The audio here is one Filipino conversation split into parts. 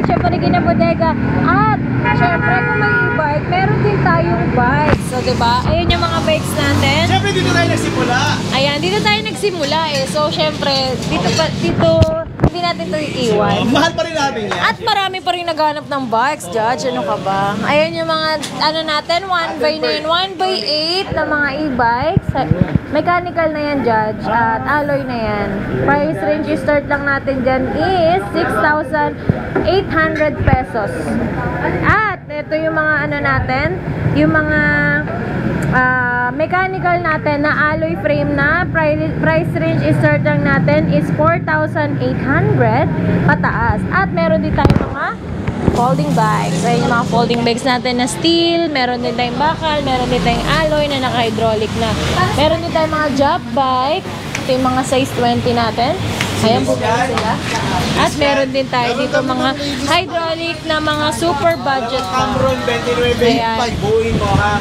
Bike, syempre Bodega. At, syempre, kung may e-bike, meron din tayong bikes. So, di ba? Ayun yung mga bikes natin. Siyempre dito tayo nagsimula. Ayan, dito tayo nagsimula eh. So, syempre, dito pa, dito, hindi natin ito iiwan. Mahal pa rin natin yan. At marami pa rin naghanap ng bikes, Judge. Ano ka ba? Ayan yung mga, ano natin, 1 by 9, 1 by 8 na mga e-bikes. Mechanical na yan, Judge. At alloy na yan. Price range start lang natin dyan is 6,800 pesos. At ito yung mga ano natin, yung mga ah, mechanical natin na alloy frame na price, range start lang natin is 4,800 pataas. At meron din tayo mga folding bags. Ayun yung mga folding bags natin na steel, meron din tayong bakal, meron din tayong alloy na naka-hydraulic na. Meron din tayong mga job bike. Ito yung mga size 20 natin. Ayan po sila. At meron din tayo dito mga hydraulic na mga super budget na. Cameron 29, Ayan. 5, buuin mo ha.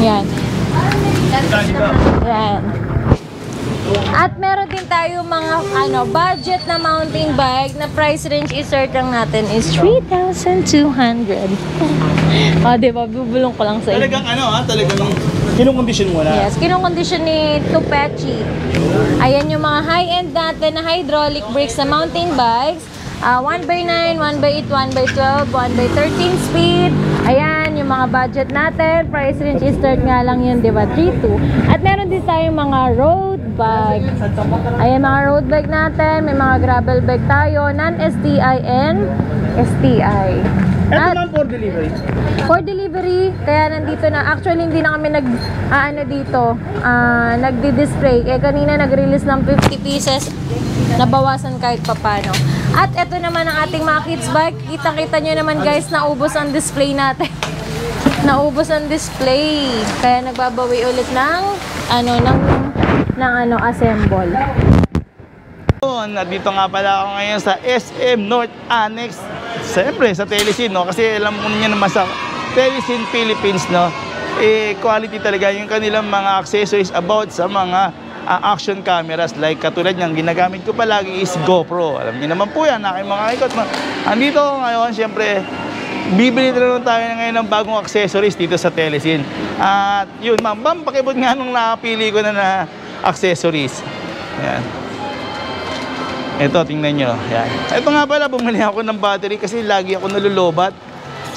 Yan. Yan. At meron din tayo mga ano budget na mountain bike na price range i-search lang natin is 3,200. Ah, di ba? Bubulong ko lang sa inyo. Talagang ano ha, talagang kinukondisyon mo na. Yes, kinokondisyon ni Tupechi. Ayan yung mga high-end natin na hydraulic brakes na mountain bikes. Ah, 1 by 9, 1 by 8, 1 by 12, 1 by 13 speed. Ayan, yung mga budget natin. Price range is start nga lang yun, di ba? 3,2. At meron din tayong mga road bike. Ayan, mga road bike natin. May mga gravel bike tayo. Non-STI and STI. Ito At- naman for delivery. For delivery, kaya nandito na. Actually, hindi na kami nag, ano dito, ah, nagdi-display. Eh, kanina nag-release ng 50 pieces. Nabawasan kahit papano. At ito naman ang ating mga kids bike. Kita-kita nyo naman guys, naubos ang display natin. naubos ang display. Kaya nagbabawi ulit ng, ano, ng, ng ano, assemble. Nandito nga pala ako ngayon sa SM North Annex. Siyempre sa Telesin, no? Kasi alam mo niyo naman sa Telesin Philippines, no? Eh, quality talaga yung kanilang mga accessories about sa mga ah, action cameras. Like katulad niyang ginagamit ko palagi is GoPro. Alam niyo naman po yan, aking mga ikot. Andito ngayon, siyempre, bibili na naman tayo ngayon ng bagong accessories dito sa Telesin. At yun, ma'am, ma'am, pakibot nga nung napili ko na na accessories. Ayan. Ito, tingnan nyo. Yan. Ito nga pala, bumili ako ng battery kasi lagi ako nalulubat.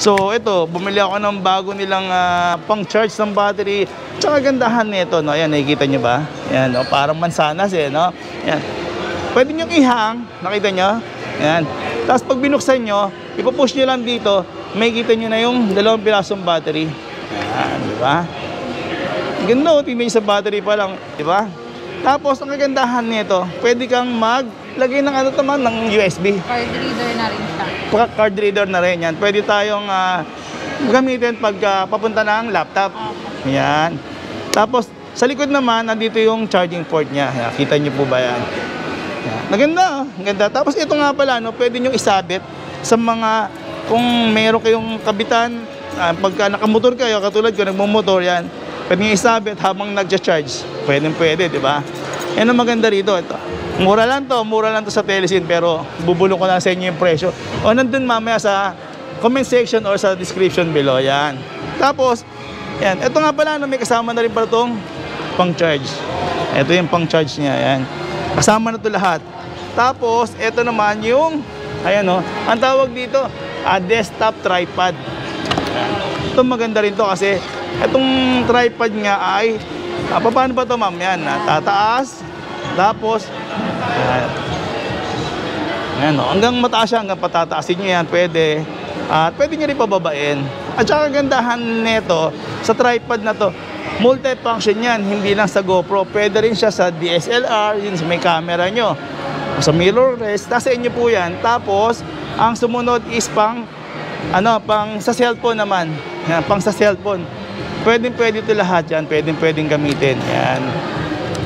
So, ito, bumili ako ng bago nilang ah, pang-charge ng battery. Tsaka gandahan nito, no? Ayan, nakikita nyo ba? Ayan, no? parang mansanas eh, no? Ayan. Pwede nyo ihang, nakita nyo? Ayan. Tapos pag binuksan nyo, ipupush nyo lang dito, may kita nyo na yung dalawang pirasong battery. Ayan, di ba? Ganda, oh, tingnan sa battery pa lang, di ba? Tapos, ang kagandahan nito, pwede kang maglagay ng ano naman, ng USB. Card reader na rin siya. Pagka card reader na rin yan. Pwede tayong ah, gamitin pag ah, papunta ng laptop. Yan. Tapos, sa likod naman, nandito yung charging port niya. Yan, Kita niyo po ba yan? Yan. Maganda, oh. Ang Ganda. Tapos, ito nga pala, no, pwede nyo isabit sa mga, kung meron kayong kabitan, ah, pagka nakamotor kayo, katulad ko, nagmumotor yan, pwede nyo isabit habang nagja-charge. Pwede, pwede, di ba? Yan ang maganda rito. Ito. Mura lang to, mura lang to sa Telesin, pero bubulong ko na sa inyo yung presyo. O nandun mamaya sa comment section or sa description below. Yan. Tapos, yan. Ito nga pala, no, may kasama na rin pala itong pang-charge. Ito yung pang-charge niya. Yan. Kasama na to lahat. Tapos, ito naman yung, ayan o, ang tawag dito, a desktop tripod. Ito maganda rin to kasi itong tripod nga ay ah, paano ba to ma'am? Yan, ah, tataas. Tapos yan. Yan, oh, hanggang mataas siya, hanggang patataasin nyo yan, pwede. At pwede nyo rin pababain. At saka kagandahan nito, sa tripod na to, multi-function yan, hindi lang sa GoPro. Pwede rin siya sa DSLR, yun sa may camera nyo. Sa mirrorless, nasa inyo po yan. Tapos, ang sumunod is pang, ano, pang sa cellphone naman. Yan, pang sa cellphone. Pwedeng pwede ito lahat yan, pwedeng pwedeng gamitin. Yan.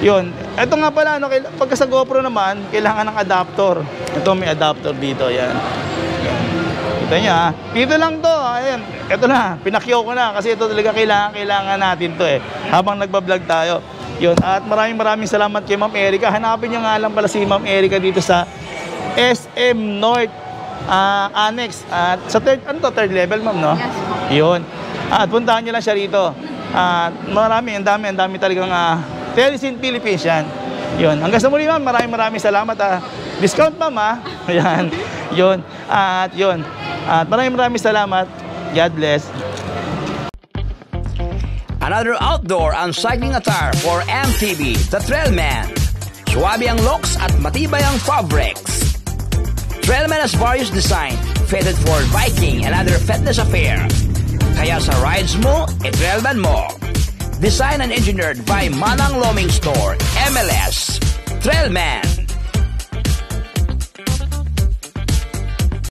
Yun. Ito nga pala, no, pagka sa GoPro naman, kailangan ng adapter. Ito may adapter dito, yan. Yan. Kita nyo ha. Dito lang to, ayan. Ito na, pinakyaw ko na kasi ito talaga kailangan, kailangan natin to eh. Habang nagbablog tayo. Yun, at maraming maraming salamat kay Ma'am Erica. Hanapin niyo nga lang pala si Ma'am Erica dito sa SM North ah, Annex. At sa third, ano to, third level, Ma'am, no? Yes po. Yun. At puntahan niyo lang siya rito. At marami, ang dami, ang dami talagang uh, Telesin Philippines yan. Yun. Hanggang sa muli, Ma'am, maraming maraming salamat. ah. discount, Ma'am, ha? Ayan. Yun. At yun. At maraming maraming salamat. God bless. Another outdoor and cycling attire for MTB, the Trailman. Suwabe ang looks at matibay ang fabrics. Trailman has various design, fitted for biking and other fitness affair. Kaya sa rides mo, e-Trailman mo. Designed and engineered by Manang Loaming Store, MLS. Trailman.